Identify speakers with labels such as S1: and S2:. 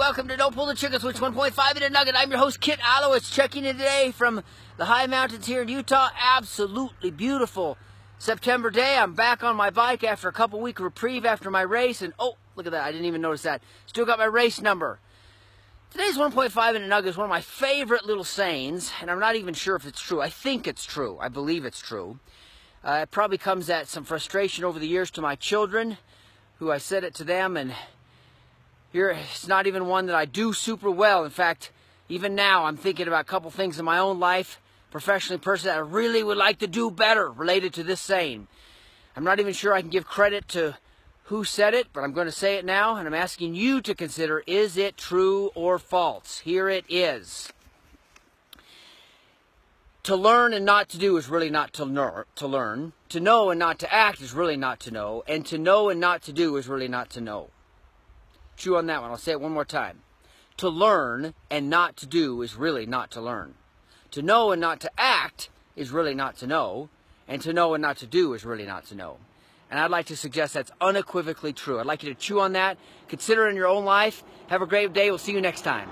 S1: welcome to Don't Pull the Trigger Switch 1.5 in a nugget. I'm your host, Kit Allowitz, checking in today from the high mountains here in Utah. Absolutely beautiful September day. I'm back on my bike after a couple week reprieve after my race, and oh, look at that, I didn't even notice that. Still got my race number. Today's 1.5 in a nugget is one of my favorite little sayings, and I'm not even sure if it's true. I think it's true. I believe it's true. Uh, it probably comes at some frustration over the years to my children, who I said it to them, and here, it's not even one that I do super well. In fact, even now, I'm thinking about a couple things in my own life, professionally, personally, that I really would like to do better related to this saying. I'm not even sure I can give credit to who said it, but I'm going to say it now, and I'm asking you to consider is it true or false? Here it is. To learn and not to do is really not to, ner- to learn. To know and not to act is really not to know. And to know and not to do is really not to know. Chew on that one. I'll say it one more time. To learn and not to do is really not to learn. To know and not to act is really not to know. And to know and not to do is really not to know. And I'd like to suggest that's unequivocally true. I'd like you to chew on that, consider it in your own life. Have a great day. We'll see you next time.